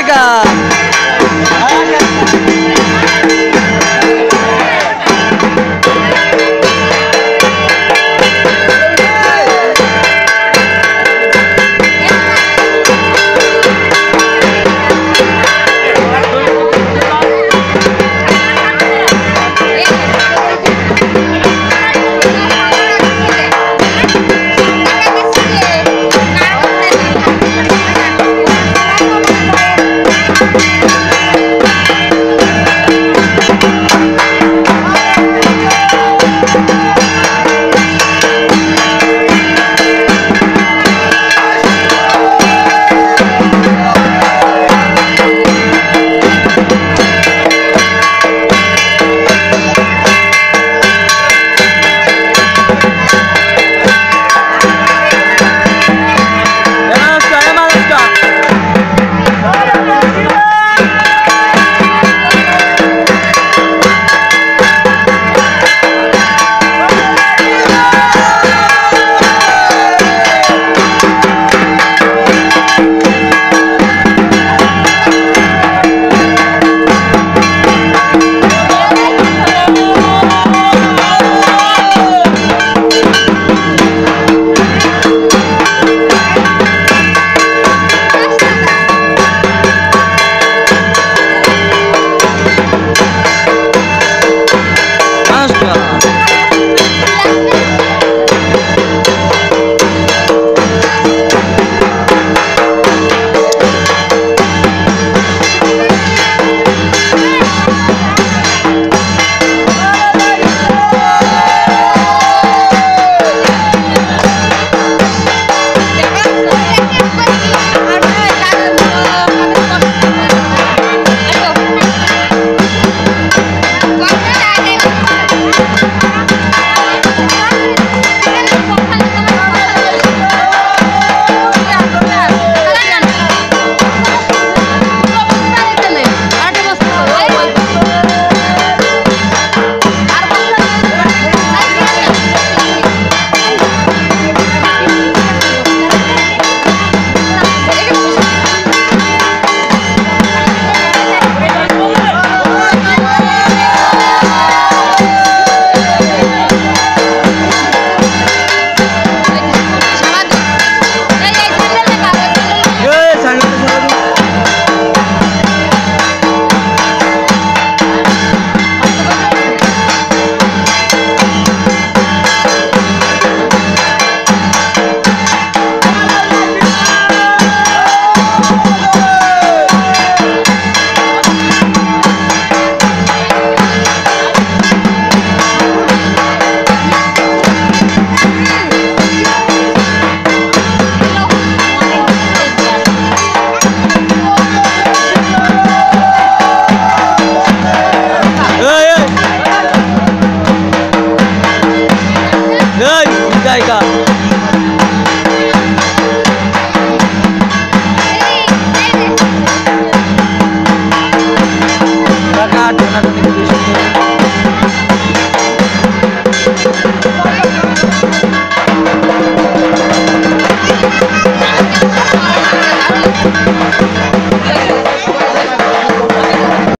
Eh